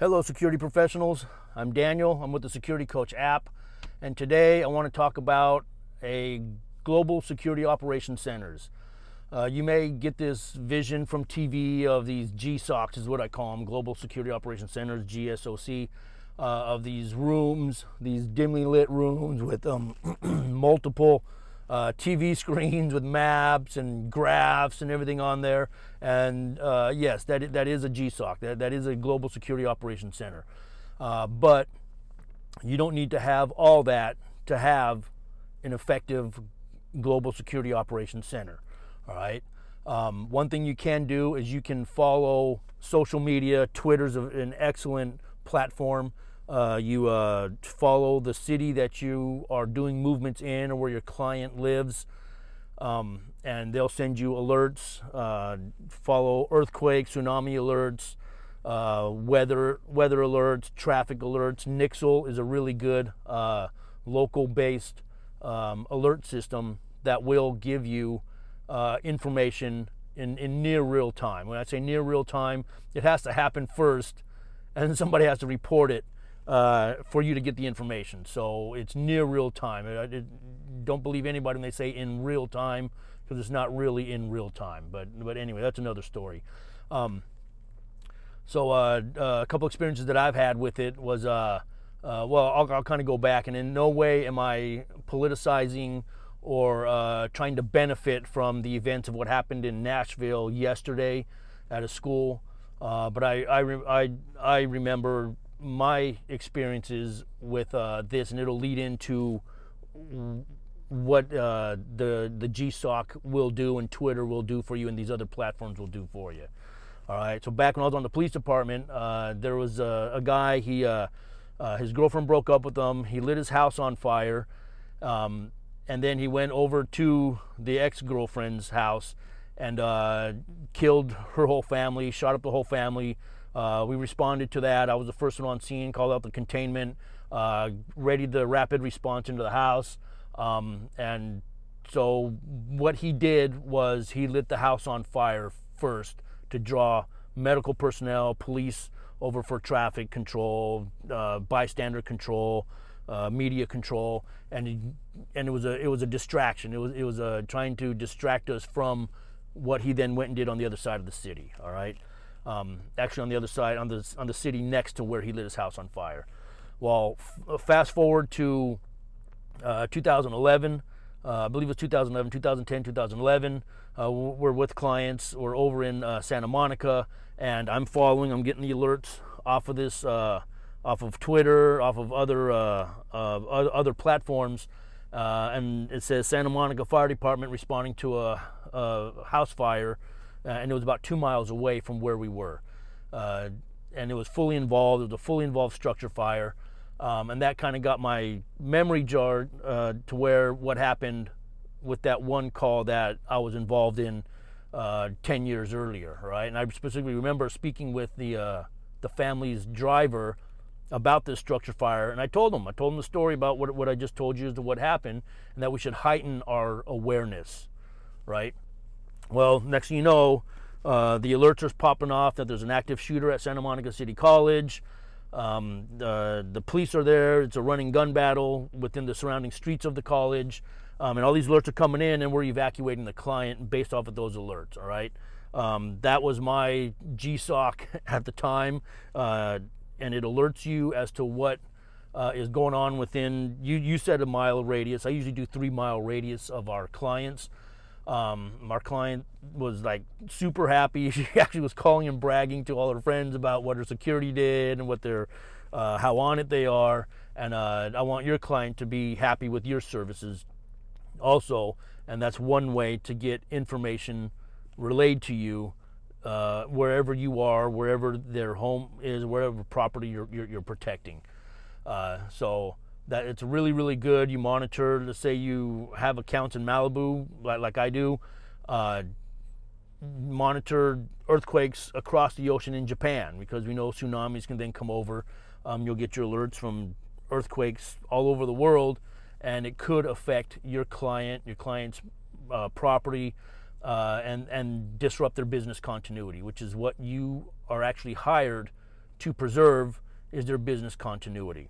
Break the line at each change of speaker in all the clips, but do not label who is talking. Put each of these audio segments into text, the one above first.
Hello, security professionals. I'm Daniel. I'm with the Security Coach app. And today I want to talk about a global security operations centers. Uh, you may get this vision from TV of these GSOCs, is what I call them, Global Security Operations Centers, GSOC, uh, of these rooms, these dimly lit rooms with um, multiple uh, TV screens with maps and graphs and everything on there. And uh, yes, that, that is a GSOC. That, that is a Global Security Operations Center. Uh, but you don't need to have all that to have an effective Global Security Operations Center. All right. Um, one thing you can do is you can follow social media. Twitter's an excellent platform uh, you uh, follow the city that you are doing movements in or where your client lives, um, and they'll send you alerts. Uh, follow earthquake, tsunami alerts, uh, weather weather alerts, traffic alerts. Nixle is a really good uh, local-based um, alert system that will give you uh, information in, in near real time. When I say near real time, it has to happen first, and somebody has to report it uh, for you to get the information. So it's near real time. I, I don't believe anybody when they say in real time because it's not really in real time. But but anyway, that's another story. Um, so uh, uh, a couple experiences that I've had with it was uh, uh, well, I'll, I'll kind of go back, and in no way am I politicizing or trying to benefit from the events of what happened in Nashville yesterday at a school. but I I, I I remember my experiences with uh, this, and it'll lead into what uh, the the GSOC will do and Twitter will do for you, and these other platforms will do for you. All right. So back when I was on the police department, uh, there was a, a guy. He uh, uh, his girlfriend broke up with him. He lit his house on fire, um, and then he went over to the ex girlfriend's house and uh, killed her whole family, shot up the whole family. Uh, we responded to that. I was the first one on scene, called out the containment, uh, readied the rapid response into the house. Um, and so what he did was he lit the house on fire first to draw medical personnel, police over for traffic control, uh, bystander control, uh, media control, and and it was a it was a distraction. It was it was a uh, trying to distract us from what he then went and did on the other side of the city. All right um, actually on the other side, on the on the city next to where he lit his house on fire. Well, uh, fast forward to uh, 2011, uh, I believe it was 2011, 2010, 2011. Uh, we're with clients. We're over in uh, Santa Monica, and I'm following. I'm getting the alerts off of this, uh, off of Twitter, off of other other platforms, and it says Santa Monica Fire Department responding to a, a house fire uh, and it was about two miles away from where we were. Uh, and it was fully involved. It was a fully involved structure fire, um, and that kind of got my memory jarred uh, to where what happened with that one call that I was involved in uh, 10 years earlier, right? And I specifically remember speaking with the uh, the family's driver about this structure fire, and I told him, I told him the story about what, what I just told you as to what happened, and that we should heighten our awareness, right? Well, next thing you know, uh, the alerts are popping off that there's an active shooter at Santa Monica City College. Um, the, the police are there. It's a running gun battle within the surrounding streets of the college. Um, and all these alerts are coming in, and we're evacuating the client based off of those alerts. All right. Um, that was my GSOC at the time, uh, and it alerts you as to what uh, is going on within. You you said a mile radius. I usually do three mile radius of our clients. Um, our client was like super happy. She actually was calling and bragging to all her friends about what her security did and what their, uh, how on it they are. And uh, I want your client to be happy with your services also. And that's one way to get information relayed to you uh, wherever you are, wherever their home is, wherever property you're, you're, you're protecting. Uh, so that it's really really good you monitor let's say you have accounts in malibu like, like i do uh, monitor earthquakes across the ocean in japan because we know tsunamis can then come over um, you'll get your alerts from earthquakes all over the world and it could affect your client your client's uh, property uh, and and disrupt their business continuity which is what you are actually hired to preserve is their business continuity.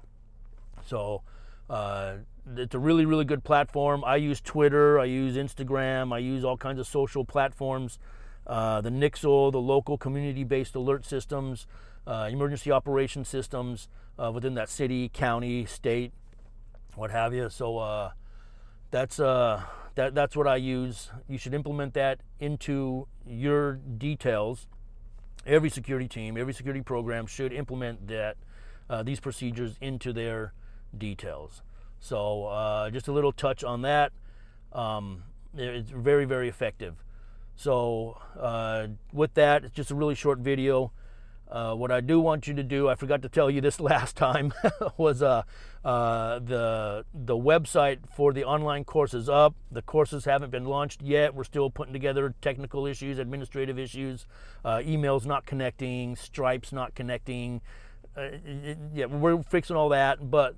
So uh, it's a really, really good platform. I use Twitter, I use Instagram, I use all kinds of social platforms. Uh, the Nixle, the local community-based alert systems, uh, emergency operation systems uh, within that city, county, state, what have you. So uh, that's uh, that, that's what I use. You should implement that into your details. Every security team, every security program should implement that uh, these procedures into their details. So uh, just a little touch on that. Um, it's very, very effective. So uh, with that, it's just a really short video. Uh, what I do want you to do, I forgot to tell you this last time, was uh, uh, the the website for the online course is up. The courses haven't been launched yet. We're still putting together technical issues, administrative issues, uh, emails not connecting, Stripes not connecting. Uh, yeah, we're fixing all that, but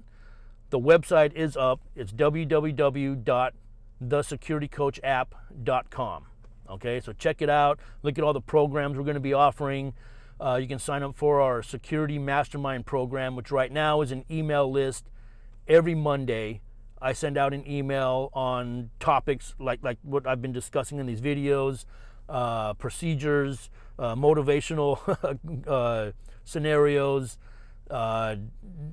the website is up. It's www.thesecuritycoachapp.com. Okay, so check it out. Look at all the programs we're going to be offering. Uh, you can sign up for our Security Mastermind program, which right now is an email list. Every Monday, I send out an email on topics like, like what I've been discussing in these videos, uh, procedures, uh, motivational uh, scenarios, uh,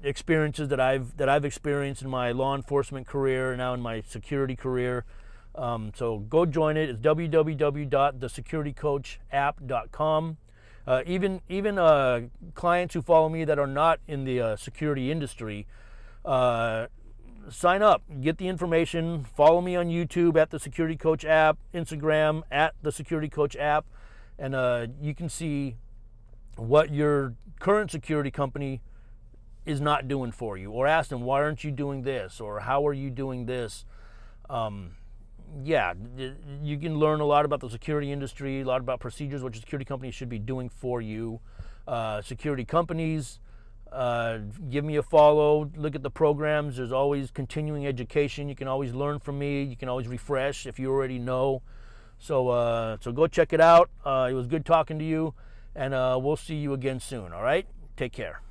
experiences that I've that I've experienced in my law enforcement career, now in my security career. Um, so go join it. It's www.thesecuritycoachapp.com. Uh, even even uh, clients who follow me that are not in the uh, security industry, uh, sign up, get the information, follow me on YouTube at the Security Coach app, Instagram at the Security Coach app, and uh, you can see what your current security company is not doing for you, or ask them why aren't you doing this, or how are you doing this. Um, yeah, you can learn a lot about the security industry, a lot about procedures, what which security companies should be doing for you. Uh, security companies, uh, give me a follow, look at the programs. There's always continuing education. You can always learn from me. You can always refresh if you already know. So, uh, so go check it out. Uh, it was good talking to you, and uh, we'll see you again soon. All right, take care.